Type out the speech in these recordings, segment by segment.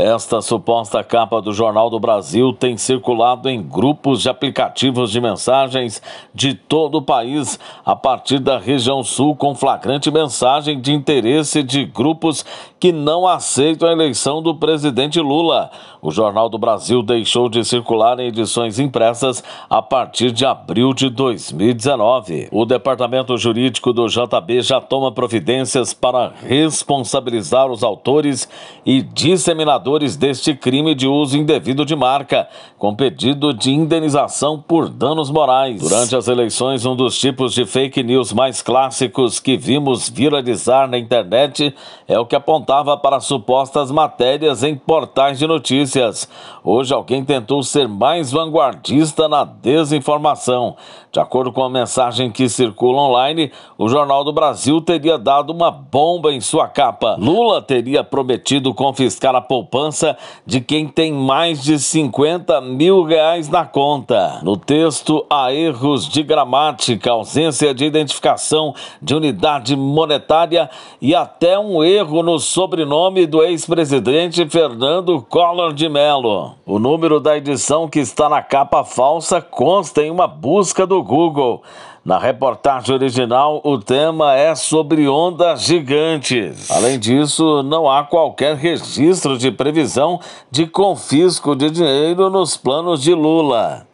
Esta suposta capa do Jornal do Brasil tem circulado em grupos de aplicativos de mensagens de todo o país, a partir da região sul, com flagrante mensagem de interesse de grupos que não aceitam a eleição do presidente Lula. O Jornal do Brasil deixou de circular em edições impressas a partir de abril de 2019. O departamento jurídico do JB já toma providências para responsabilizar os autores e disseminadores deste crime de uso indevido de marca, com pedido de indenização por danos morais. Durante as eleições, um dos tipos de fake news mais clássicos que vimos viralizar na internet é o que apontava para supostas matérias em portais de notícias. Hoje, alguém tentou ser mais vanguardista na desinformação. De acordo com a mensagem que circula online, o Jornal do Brasil teria dado uma bomba em sua capa. Lula teria prometido confiscar a poupança poupança de quem tem mais de 50 mil reais na conta. No texto, há erros de gramática, ausência de identificação de unidade monetária e até um erro no sobrenome do ex-presidente Fernando Collor de Mello. O número da edição que está na capa falsa consta em uma busca do Google. Na reportagem original, o tema é sobre ondas gigantes. Além disso, não há qualquer registro de previsão de confisco de dinheiro nos planos de Lula.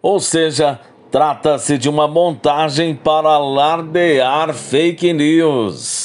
Ou seja, trata-se de uma montagem para alardear fake news.